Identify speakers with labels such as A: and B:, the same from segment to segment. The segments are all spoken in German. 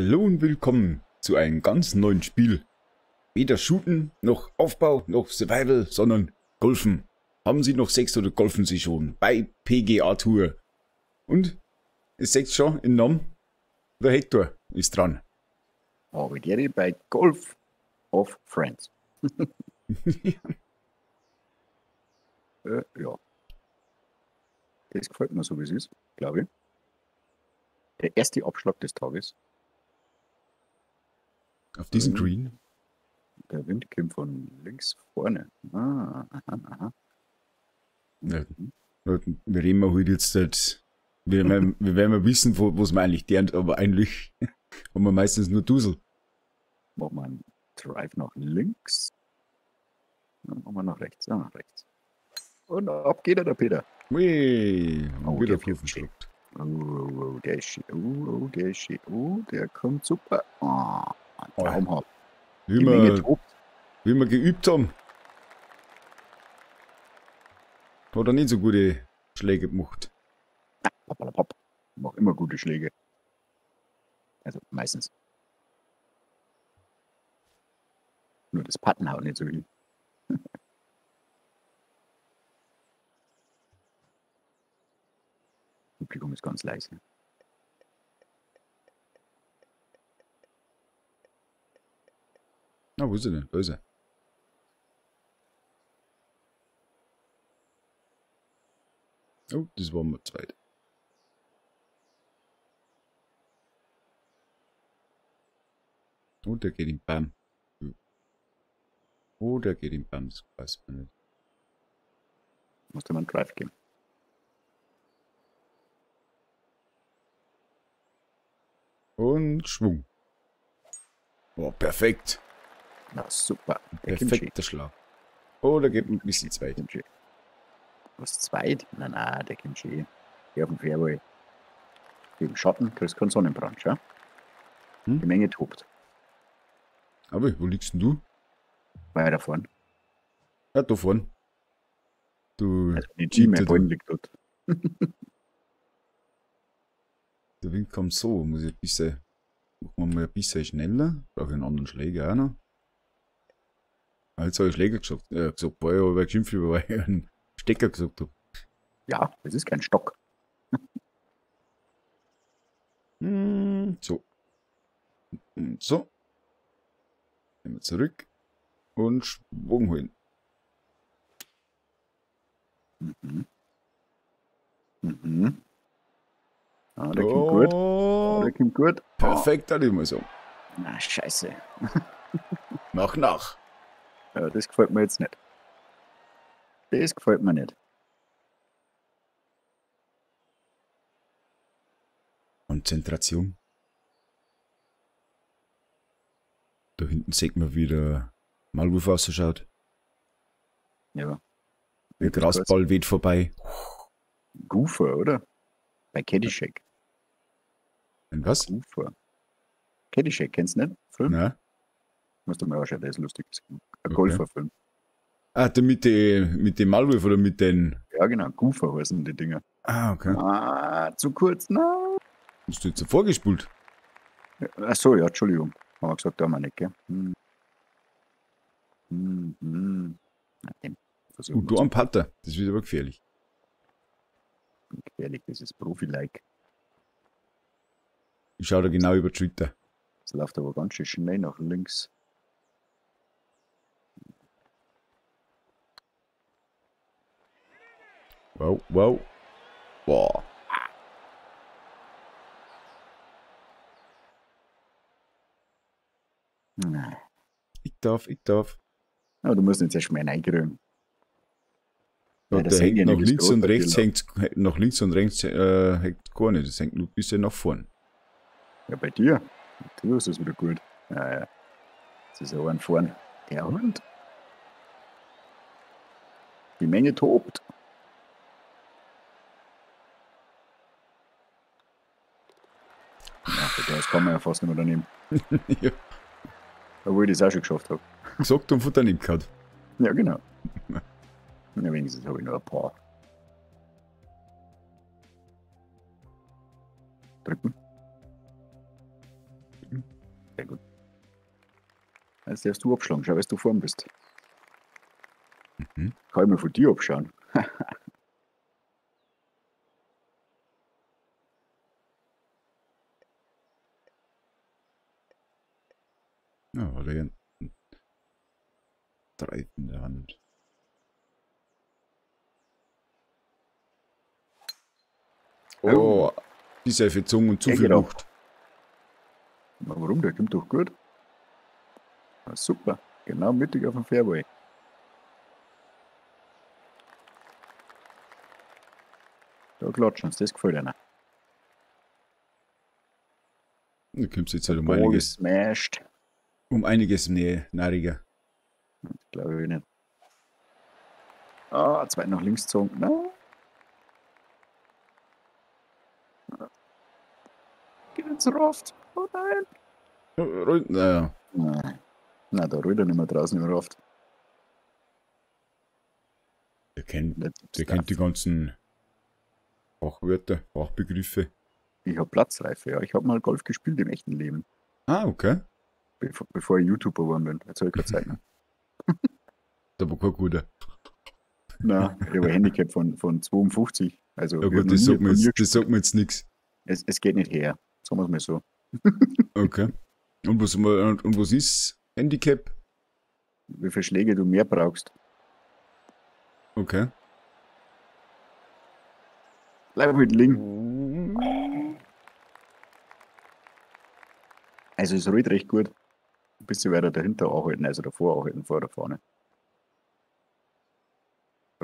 A: Hallo und willkommen zu einem ganz neuen Spiel. Weder Shooten, noch Aufbau, noch Survival, sondern Golfen. Haben Sie noch Sex oder golfen Sie schon? Bei PGA Tour. Und, es seht schon im Namen, der Hector ist dran.
B: Orientiere bei Golf of Friends. Äh, ja. Das gefällt mir so, wie es ist, glaube ich. Der erste Abschlag des Tages.
A: Auf diesen
B: Mhm.
A: Green.
B: Der Wind kommt von links vorne. Ah, aha, aha.
A: Ja, wir reden wir heute jetzt halt, wir werden, wir werden mal wissen, wo was man eigentlich lernt, aber eigentlich haben wir meistens nur Dusel.
B: Machen wir einen Drive nach links. Dann machen wir nach rechts. Ah, nach rechts. Und ab geht er, der Peter.
A: Ui,
B: Oh,
A: wieder verschluckt.
B: Oh, oh, oh, der ist. Oh, oh, der ist. Oh, der kommt super. Ah,
A: Oh.
B: traumhaft.
A: Wie
B: Die Menge
A: wir, wie wir geübt haben. Hat er nicht so gute Schläge gemacht.
B: Pappalapapp. Mach immer gute Schläge. Also meistens. Nur das Patten haut nicht so hin. Publikum ist ganz leise.
A: Na, wo ist er denn? Da ist er. Oh, das waren wir zweit. Oh, der geht in Bam. Oh, der geht in Bam, das weiß man nicht.
B: Muss mal einen Drive geben.
A: Und Schwung. Oh, perfekt.
B: Na super. Der Kimchi.
A: Perfekter Schlag. Oh, der geht ein bisschen zweit.
B: Kimchi. Was zweit? Nein, nein, der Kimchi. Hier auf dem Fairway. Im Schatten kriegst du keinen Sonnenbrand, schau.
A: Hm?
B: Die Menge tobt.
A: Aber wo liegst denn du?
B: Weiter vorn.
A: Ja, da vorne. Du,
B: Also die G, mein Ball
A: du.
B: liegt dort.
A: der Wind kommt so. Muss ich ein bisschen, machen wir mal ein bisschen schneller. Brauche ich einen anderen Schläger auch noch. Jetzt habe ich Schläger gesagt. Äh, gesagt, boah, ich habe geschimpft, weil ich einen Stecker gesagt habe.
B: Ja, das ist kein Stock.
A: Hm, so. Und so. Nehmen wir zurück. Und Schwung holen.
B: Mhm. Mhm. Ah, der kommt gut. Ah,
A: Oh,
B: der kommt gut.
A: Perfekt, hatte ich mal so.
B: na, scheiße.
A: Mach nach.
B: Ja, das gefällt mir jetzt nicht. Das gefällt mir nicht.
A: Konzentration. Da hinten sieht man, wie der Malwurf ausschaut.
B: Ja.
A: Der Grasball weht vorbei.
B: Goofer, oder? Bei Caddyshack.
A: Und was?
B: Goofer. Caddyshack, kennst du nicht? Film?
A: Na?
B: Musst du mal anschauen, der ist lustig. Ein
A: Okay.
B: Golferfilm.
A: Ah, der mit, die, mit dem Malwurf oder mit den.
B: Ja, genau. Goofer heißen die Dinger.
A: Ah, okay.
B: Ah, zu kurz. Na.
A: Hast du jetzt so vorgespult?
B: Ach so, ja, Entschuldigung. Haben wir gesagt, da haben wir nicht, gell? Hm. Hm, hm.
A: Uh, du am Putter. Das wird aber gefährlich.
B: gefährlich, das ist Profi-like.
A: Ich schau da genau über Schulter.
B: Es läuft aber ganz schön schnell nach links.
A: Wow, wow. Boah.
B: Nein.
A: Ich darf, ich darf.
B: Aber du musst jetzt erstmal reinkriegen.
A: Ja, der
B: hängt
A: nach links und rechts hängt, nach links und rechts äh, hängt gar nicht. Das hängt nur ein bisschen nach vorn.
B: Ja, bei dir. Du hast es wieder gut. Ja, ja. Das ist aber ein vorn. Der Hund. Die Menge tobt. Ja, das kann man ja fast nicht mehr daneben.
A: ja.
B: Obwohl ich das auch schon geschafft habe.
A: Gesagt und Futter nicht gehabt.
B: Ja, genau. Ja, wenigstens habe ich nur ein paar. Drücken. Sehr gut. Jetzt darfst du abschlagen, schau, dass du vorn bist.
A: Mhm.
B: Kann ich mir von dir abschauen.
A: Ja, war der Dreif in der Hand. Oh, die ist für Zungen und zu
B: Ja,
A: viel
B: genau.
A: Luft.
B: Warum? Der kommt doch gut. Na, super. Genau mittig auf dem Fairway. Da klatschen sie, das gefällt einer.
A: Da kommt jetzt halt um
B: Ball
A: einiges,
B: smashed.
A: um einiges näher, nariger.
B: Glaube ich nicht. Ah, zwei nach links gezogen. Na. Geht ins Raft. Oh nein.
A: Naja,
B: Nein. Na, da rollt er nicht mehr draußen im Raft.
A: der kennt,
B: Der
A: der kennt die ganzen Fachwörter, Fachbegriffe.
B: Ich habe Platzreife, ja. Ich habe mal Golf gespielt im echten Leben,
A: Ah, okay.
B: bevor, bevor ich YouTuber geworden bin. Jetzt habe ich keine Zeit mehr.
A: Da war kein guter.
B: Nein, ich habe ein Handicap von, von 52. Also,
A: Ja gut, das sagt, mir jetzt, das sagt mir jetzt nichts.
B: Es, es geht nicht her. Sagen wir es mal so.
A: Okay. Und was, und, was ist Handicap?
B: Wie viele Schläge du mehr brauchst.
A: Okay.
B: Bleib halt liegen. Also es rollt recht gut. Ein bisschen weiter dahinter anhalten, also davor anhalten, vor der Fahne.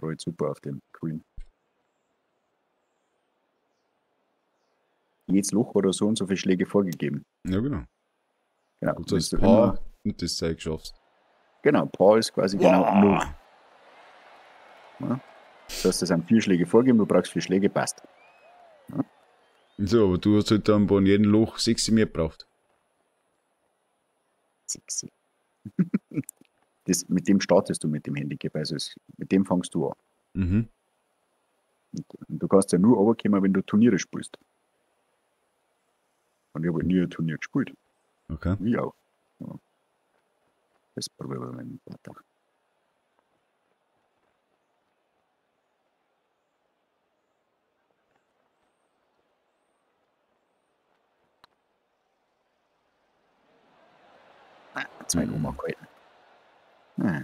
B: Rollt super auf dem Green. Jedes Loch oder so und so viele Schläge vorgegeben.
A: Ja, genau.
B: Genau. Willst du
A: Paar und das Zeug schaffst.
B: Genau, Paar ist quasi genau null. Das heißt, es sind vier Schläge vorgegeben, du brauchst vier Schläge, passt.
A: So, aber du hast halt dann bei jedem Loch sechs mehr gebraucht.
B: Sexy. das, mit dem startest du mit dem Handicap, also es, mit dem fangst du an.
A: Mhm.
B: Und, und du kannst ja nur runterkommen, wenn du Turniere spielst. Und ich habe halt nie ein Turnier gespielt.
A: Okay.
B: Wie auch. Ja. Das probieren wir mit dem Vater. Ah, zwei. Nummer gehalten. Ah.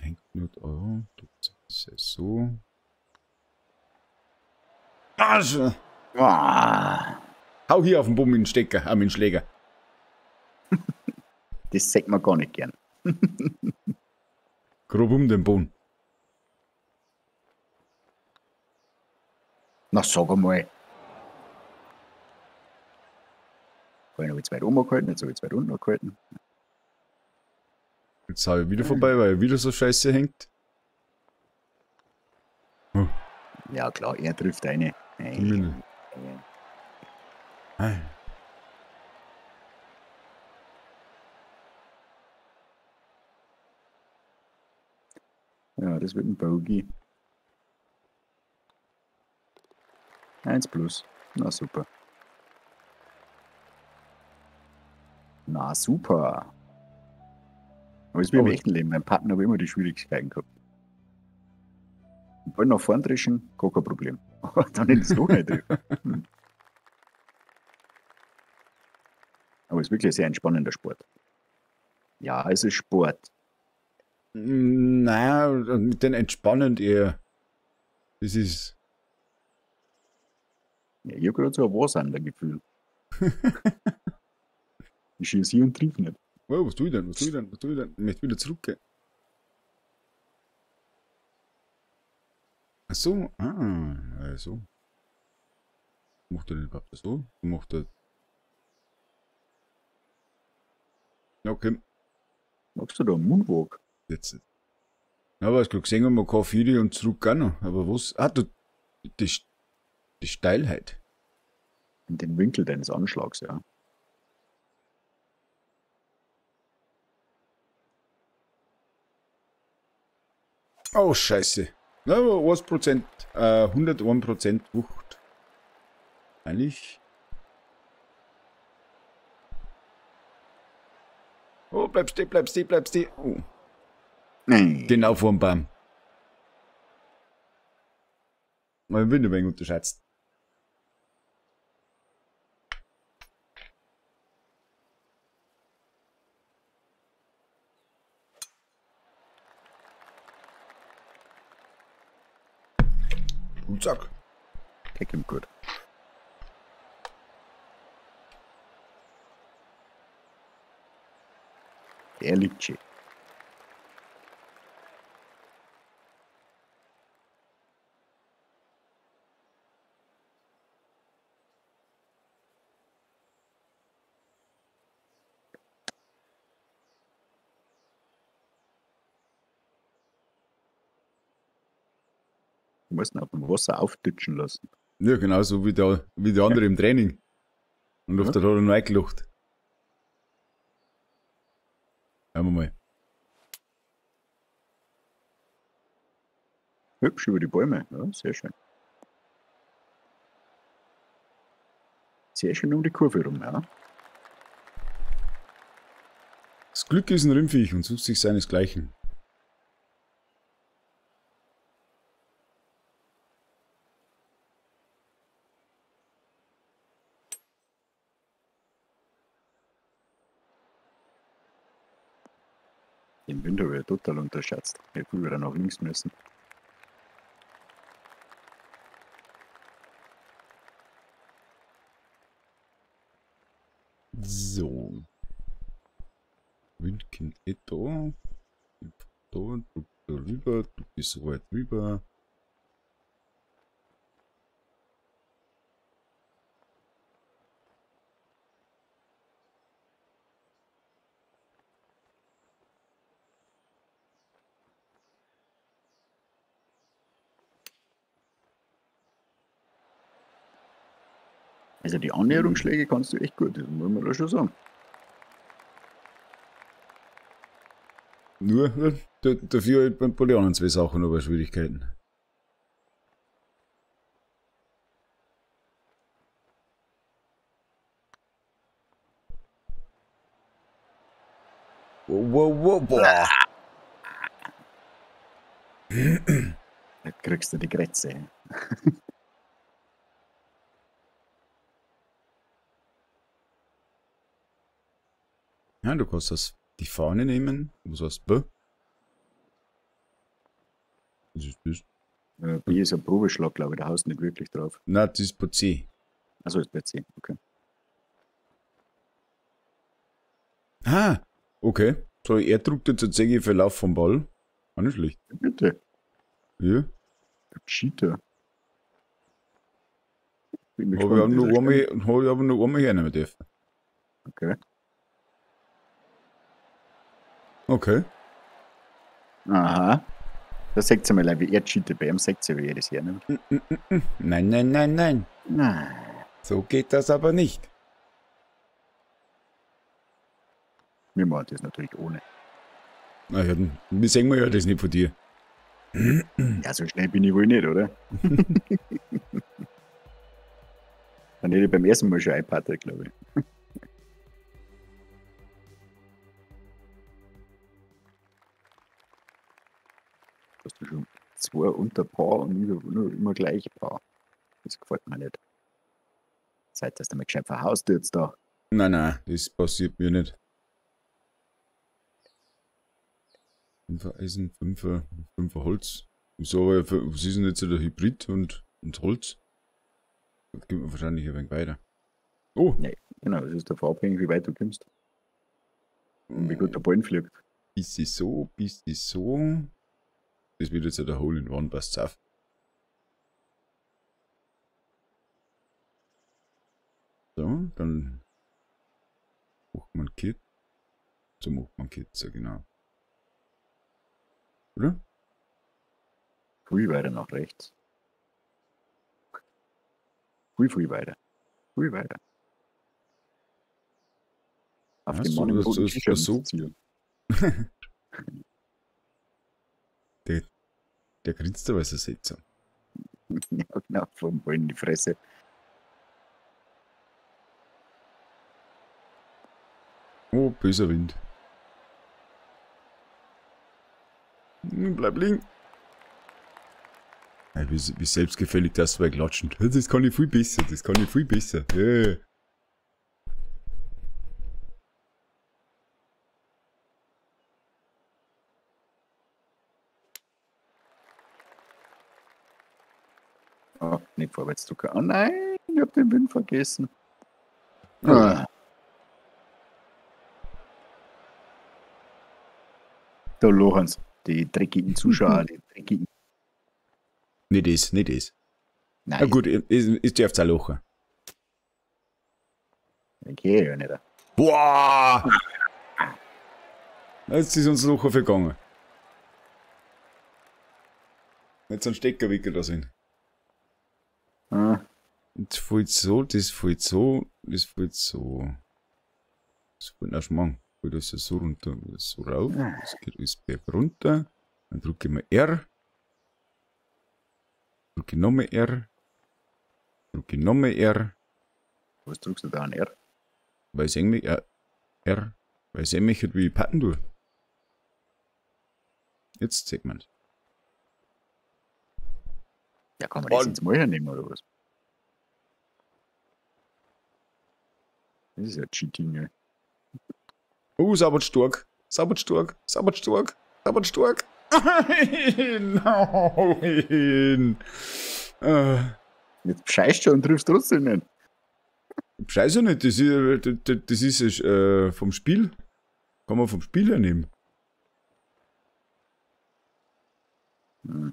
A: Hängt nur Euro. Das ist ja so. Arsch!
B: Ah,
A: Hau hier auf den Bumm mit den Stecker, äh, mit den Schläger.
B: das sagt man gar nicht gern.
A: Grob um den Boden.
B: Na, sag einmal. Vorhin habe ich zu weit oben gehalten, jetzt habe ich zu weit unten gehalten.
A: Jetzt habe ich wieder vorbei, weil er wieder so scheiße hängt.
B: Ja, klar, er trifft eine. Ei. Ei. Ja, das wird ein Bogey. Eins plus. Na super. Na super. Aber es ist wie im echten Leben. Beim Patten habe immer die Schwierigkeiten gehabt. Ball nach vorn dreschen, gar kein Problem. Aber dann hätte ich es nicht. Hm. Aber es ist wirklich ein sehr entspannender Sport. Ja, es ist Sport.
A: Mm, Naja, mit den entspannend eher. Das ist.
B: Ja, ich habe gerade so ein Wahrsander-Gefühl. ich schieße hier und triff nicht.
A: Oh, was tue ich denn? Was tue ich denn? Was tue ich denn? Ich möchte wieder zurückgehen. Ach so, ah, also. Macht er den überhaupt so? Macht er. Ja, Okay,
B: Magst du da einen Moonwalk?
A: jetzt. Ja, aber ich gesehen habe, man kann viele und zurück auch noch. Aber was? Ah, du, die, die Steilheit.
B: In den Winkel deines Anschlags, ja.
A: Oh, Scheiße. Aber 1%, äh, 101% Wucht. Eigentlich. Oh, bleib stehen, bleib stehen, bleib stehen. Oh,
B: Nee.
A: genau vor dem Baum. Man wird ein wenig unterschätzt. Und zack.
B: Keck ihm gut. Der liegt musst ihn auf dem Wasser aufdutschen lassen.
A: Ja, genauso wie der, wie der andere im Training. Und auf
B: Ja.
A: der hat er noch eingelacht. Schauen wir mal.
B: Hübsch über die Bäume. Ja, sehr schön. Sehr schön um die Kurve rum, ja.
A: Das Glück ist ein Rindviech und sucht sich seinesgleichen.
B: Den Winter wird total unterschätzt. Hätte früher wieder nach links müssen.
A: So. Windkind eh da. Du da rüber, du bist weit rüber.
B: Also die Annäherungsschläge kannst du echt gut, das muss man da schon sagen.
A: Nur, dafür halt beim Polianen zwei Sachen aber Schwierigkeiten. Wow, wow, wow, boah.
B: Da kriegst du die Grätze.
A: Ja, du kannst das, die Fahne nehmen. Was heißt B? Was ist das?
B: Äh, B ist ein Probeschlag, glaube ich, da haust du nicht wirklich drauf.
A: Nein, das ist bei C.
B: Also ist bei C, okay.
A: Ah, okay. So, er druckt jetzt Säge Verlauf vom Ball. Auch nicht schlecht.
B: Bitte,
A: Ja.
B: du Cheater.
A: Habe ich aber nur einmal hernehmen dürfen.
B: Okay.
A: Okay.
B: Aha. Da sagt ihr mal, wie er cheatet. Bei ihm sagt ihr, wie er das hernimmt.
A: Nein, nein, nein, nein.
B: Nein.
A: So geht das aber nicht.
B: Wir machen das natürlich ohne.
A: Na ja, wir sehen wir ja das nicht von dir.
B: Ja, so schnell bin ich wohl nicht, oder? Dann hätte ich beim ersten Mal schon einpatet, glaube ich. Zwei unter Paar und nur immer gleich Paar. Das gefällt mir nicht. Seit dass du mal gescheit verhaust jetzt da.
A: Nein, nein, das passiert mir nicht. Fünfer Eisen, Fünfer, Fünfer Holz. So, aber ist denn jetzt der Hybrid und, und Holz? Das geht mir wahrscheinlich ein wenig weiter. Oh,
B: Genau, das ist davon abhängig, wie weit du kommst. Und wie gut der Ball fliegt.
A: bis sie so, bis sie so. Das wird jetzt ja der Hole in One, passt auf. So, dann macht man Kit. So macht man Kit, so genau. Oder?
B: Viel weiter nach rechts. Viel, viel weiter. Viel weiter. Auf
A: Ja, so,
B: Mann
A: das-
B: T-Shirt
A: das so.
B: Zielen.
A: Der grinst aber so seltsam.
B: ja, genau, vom Ball in die Fresse.
A: Oh, böser Wind. Hm, Bleib liegen. Ja, wie, wie selbstgefällig das zwei klatschen. Das kann ich viel besser, das kann ich viel besser. Ja.
B: Oh, nicht vorwärts drücken. Oh nein, ich hab den Wind vergessen. Ah. Da Lorenz, die dreckigen Zuschauer, die dreckigen.
A: Nicht das, nicht das.
B: Nein,
A: Na gut, ist, ist der auf zwei Locher.
B: okay, ja nicht.
A: Boah! Jetzt ist unser Locher vergangen. Jetzt ein Stecker wickelt da sind.
B: Ah,
A: Das fällt so, das fällt so, das fällt so. Das fällt auch Schmang. Fällt das so runter, so rauf. Das geht alles berg runter. Dann drücke ich mal R. Drücke nochmal R. Drücke nochmal R.
B: was drückst du da an R?
A: Weil es irgendwie, äh, R. Weil es irgendwie wie ich patten tue. Jetzt sieht man's.
B: Ja, kann man das
A: Und-
B: ins Mäuer nehmen oder was? Das ist ja Cheating, ja.
A: Oh, saubert stark. Saubert stark. Saubert stark. Saubert stark. Nein! Nein! Äh,
B: Jetzt scheißt du und triffst trotzdem nicht.
A: Scheiße nicht, das ist, das, das- ist äh, vom Spiel. Kann man vom Spiel her nehmen.
B: Hm.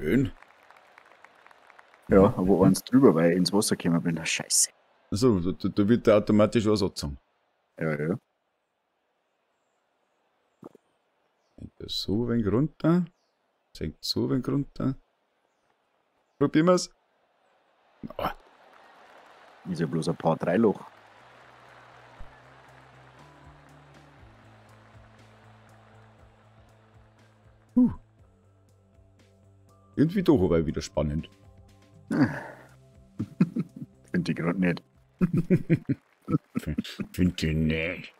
A: Schön.
B: Ja, aber eins drüber, weil ich ins Wasser gekommen bin. Scheiße.
A: Also, da, da- wird der automatisch was angezogen.
B: Ja, ja.
A: Senkt so ein wenig runter. Senkt so ein wenig runter. Probieren wir's. Oh,
B: Ist ja bloß ein paar drei
A: irgendwie doch aber wieder spannend.
B: Finde ich gerade nicht.
A: Find ich nicht.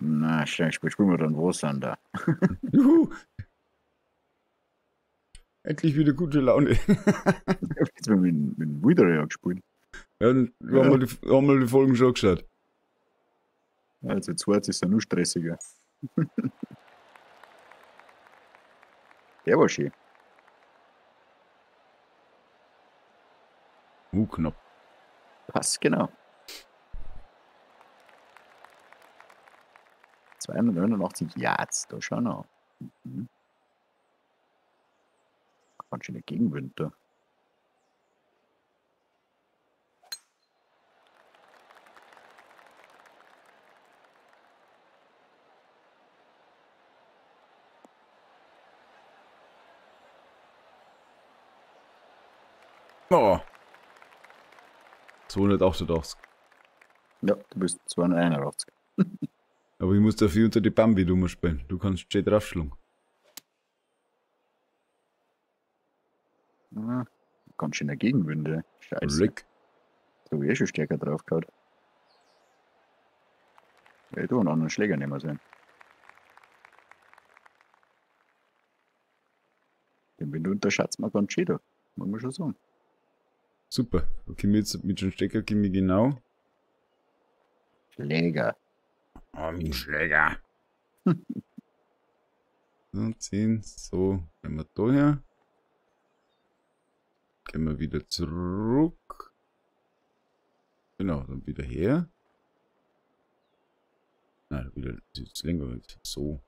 B: Na, schnell, spielen wir dann an da.
A: Juhu. Endlich wieder gute Laune.
B: Jetzt haben wir mit, mit ja gespielt.
A: Ja, dann haben, wir die, haben wir die Folgen schon geschaut.
B: Also, jetzt wird es ja nur stressiger. Der war schön.
A: Knapp.
B: Passt genau. 289 Yards, da schau noch. Mhm. Ganz schön Gegenwind da.
A: Oh. 288.
B: Ja, du bist 281.
A: Aber ich muss dafür unter die Bambi spielen. Du kannst schön draufschlagen.
B: Ah, ganz schön Gegenwind, ey. Scheiße.
A: Leck.
B: Da hab ich eh schon stärker drauf gehabt. Ja, du einen anderen Schläger nehmen sollen. Den Wind unterschätzt man ganz schön da. Muss man schon sagen.
A: Super. Ich jetzt mit dem Stecker komm ich genau.
B: Schläger.
A: Oh, mein Schläger. so, 10, so. Gehen wir da her. Gehen wir wieder zurück. Genau, dann wieder her. Nein, wieder jetzt länger. So.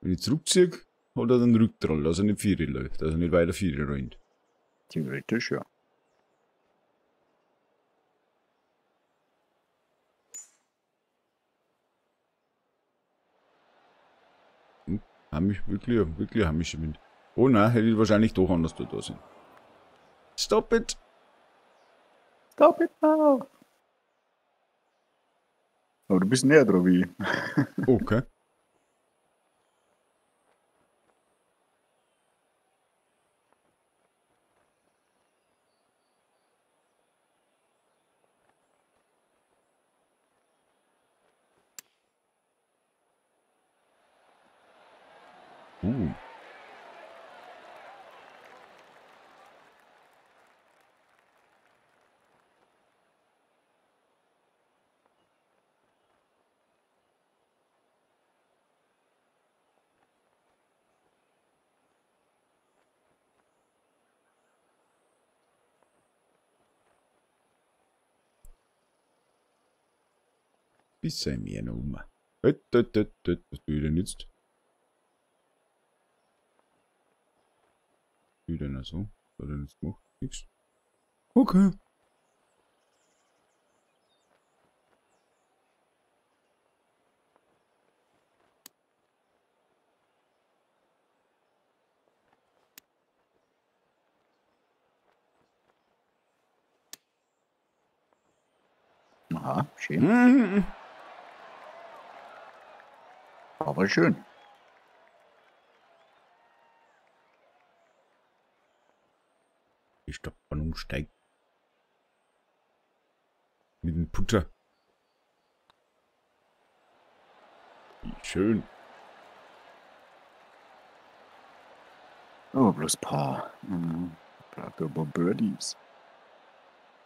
A: Wenn ich zurückziehe, hat er dann Rücktroll, also nicht Vieri läuft, also nicht weiter Vieri rennt.
B: Theoretisch, ja.
A: Heimisch, wirklich, wirklich heimische Wind. Oh nein, hätte ich wahrscheinlich doch anders da sind. Stop it!
B: Stop it now! Aber du bist näher dran wie ich.
A: Okay. Uh. Bisschen mehr noch um. Was tue ich denn jetzt? Wie denn also? Was hat er denn jetzt gemacht? Nix. Okay.
B: Aha, schön.
A: Mhm.
B: Aber schön.
A: Die Stadtbahn steigt. Mit dem Putter. Wie schön.
B: Oh, bloß paar. Mhm. Braucht aber Birdies.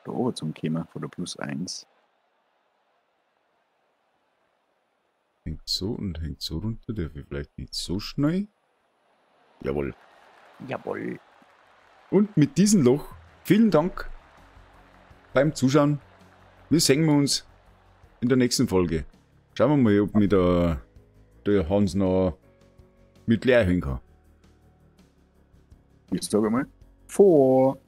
B: Da oben zum Kämmer von der Plus 1.
A: Hängt so und hängt so runter. Der will vielleicht nicht so schnell. Jawohl.
B: Jawohl.
A: Und mit diesem Loch, vielen Dank beim Zuschauen. Wir sehen uns in der nächsten Folge. Schauen wir mal, ob mir der, der Hans noch mit leer kann.
B: Ich sage mal. Vor.